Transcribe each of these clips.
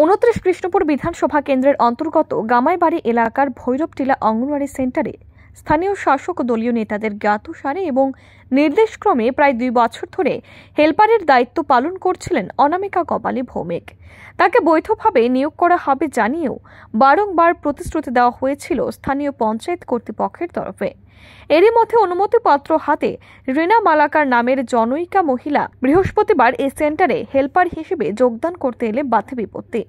উনত্রিশ কৃষ্ণপুর বিধানসভা কেন্দ্রের অন্তর্গত গামাইবাড়ি এলাকার ভৈরবটিলা অঙ্গনওয়াড়ি সেন্টারে স্থানীয় শাসক দলীয় নেতাদের জ্ঞাতসারে এবং নির্দেশক্রমে প্রায় দুই বছর ধরে হেলপারের দায়িত্ব পালন করছিলেন অনামিকা কপালী ভৌমিক। তাকে বৈধভাবে নিয়োগ করা হবে জানিয়েও বারংবার প্রতিশ্রুতি দেওয়া হয়েছিল স্থানীয় পঞ্চায়েত কর্তৃপক্ষের তরফে। এরই মধ্যে অনুমতিপত্র হাতে রিনা মালাকার নামের জনৈকা মহিলা বৃহস্পতিবার এই সেন্টারে হেলপার হিসেবে যোগদান করতে এলে বাধে বিপত্তি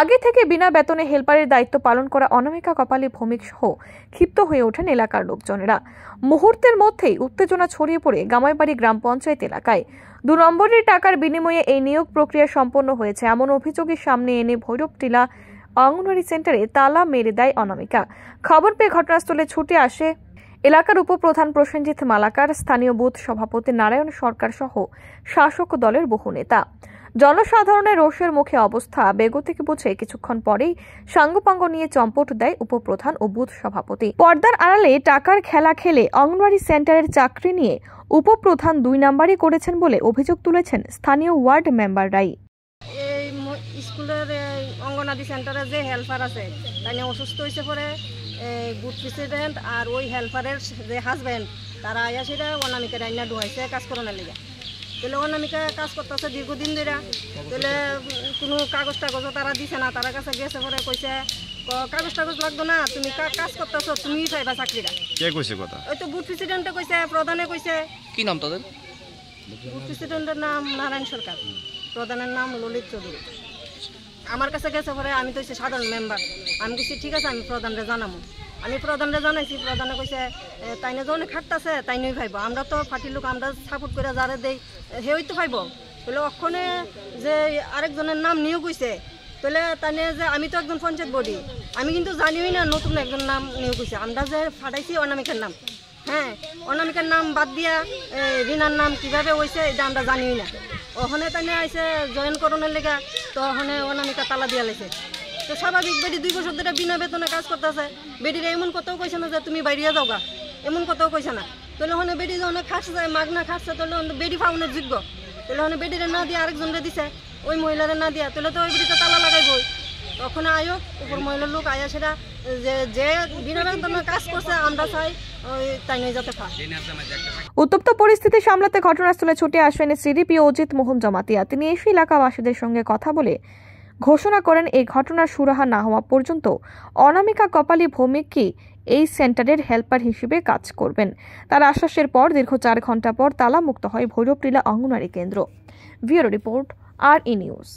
আগে থেকে বিনা বেতনে হেলপারের দায়িত্ব পালন করা অনামিকা কপালী ভৌমিক সহ ক্ষিপ্ত হয়ে ওঠেন এলাকার লোকজনেরা। মুহূর্তের মধ্যেই উত্তেজনা ছড়িয়ে পড়ে গামাইবাড়ি গ্রাম পঞ্চায়েত এলাকায়। দু নম্বরের টাকার বিনিময়ে এই নিয়োগ প্রক্রিয়া সম্পন্ন হয়েছে, এমন অভিযোগের সামনে এনে ভৈরব টিলা অঙ্গনওয়াড়ি সেন্টারে তালা মেরে দেয় অনামিকা। খবর পেয়ে ঘটনাস্থলে ছুটে আসে এলাকার উপপ্রধান প্রসেনজিৎ মালাকার, স্থানীয় বুথ সভাপতি নারায়ণ সরকার সহ শাসক দলের বহু নেতা। জনসাধারণের রোষের মুখে অবস্থা বেগতিক বুঝে কিছুক্ষণ পরেই সাঙ্গপাঙ্গ নিয়ে চম্পট দেয় উপপ্রধান ও বুথ সভাপতি। পর্দার আড়ালে টাকার খেলা খেলে অঙ্গনওয়াড়ি সেন্টারের চাকরি নিয়ে উপপ্রধান দুই নাম্বারই করেছেন বলে অভিযোগ তুলেছেন স্থানীয় ওয়ার্ড মেম্বাররাই। স্কুলের অঙ্গনাদি সেন্টারে যে হেল্পার আছে, তাই অসুস্থ হয়েছে পরে বুথ প্রেসিডেন্ট আর ওই হেল্পারের যে হাজব্যান্ড তারা আয়া সেটা অনামিকা রান্না ঢুকাইছে কাজ করানোর লেগে। তাহলে অনামিকা কাজ করতেছে দীর্ঘদিন ধরে তাহলে কোনো কাগজ টাগজও তারা দিছে না তারা কাছে গেছে পরে কইছে ক- কাগজ টাগজ লাগতো না তুমি কা- কাজ করতেছো তুমি পাইবা চাকরিটা। কে কইছে কথা? ওই তো বুথ প্রেসিডেন্টে কইছে প্রধানে কইছে। কি নাম তাদের? বুথ প্রেসিডেন্টের নাম নারায়ণ সরকার। প্রধানের নাম ললিত চৌধুরী। আমার কাছে গেছে পরে আমি তো সাধারণ মেম্বার আমি কিছু ঠিক আছে আমি প্রধানরে জানাব আমি প্রধানরে জানাইছি প্রধানে কইছে তাইনে যখন খাটতাছে তাই নই ভাইব আমরা তো ফাটি লোক, আমরা সাপোর্ট করে যারে দেই হেই তো ভাইব তাহলে অক্ষণে যে আরেকজনের নাম নিয়োগ হইছে তাহলে তাইনে যে আমি তো একজন পঞ্চায়েত বডি, আমি কিন্তু জানিই না নতুন একজন নাম নিয়োগ হইছে আমরা যে ফাটাইছি অনামিকার নাম। হ্যাঁ অনামিকার নাম বাদ দিয়া রিনার নাম কীভাবে হয়েছে এটা আমরা জানিই না। ওখানে তাই আইসে জয়েন করণের লেগা, তো ওখানে অনামিকা তালা দিয়া লাইছে। তো স্বাভাবিক বেটি দুই বছর ধরে বিনা বেতনে কাজ করতেছে। বেটির এমন কথাও কইছে না যে তুমি বাইরিয়া যাও গা এমন কথাও কইছে না। তাহলে ওখানে বেটি যখন খাটছে মাগনা খাটছে তাহলে বেটি ফাউনের যোগ্য। তাহলে ওখানে বেটিরে না দিয়ে আরেকজনরে দিছে, ওই মহিলারে না দিয়া, তাহলে তো ওই বেটিতে তালা লাগাইবই। তখন আয়ো, উপর মহিলার লোক আয়া সেটা, যে যে বিনা বেতনে কাজ করছে, আমরা চাই উত্তপ্ত পরিস্থিতি সামলাতে ঘটনাস্থলে ছুটে আসেন সিডিপি অজিত মোহন জমাতিয়া। তিনি এসে এলাকাবাসীদের সঙ্গে কথা বলে ঘোষণা করেন এই ঘটনার সুরাহা না হওয়া পর্যন্ত অনামিকা কপালী ভৌমিককে এই সেন্টারের হেল্পার হিসেবে কাজ করবেন। তার আশ্বাসের পর দীর্ঘ চার ঘণ্টা পর তালামুক্ত হয় ভৈরবটিলা অঙ্গনারী কেন্দ্র। ভিওরো রিপোর্ট, আর ই নিউজ।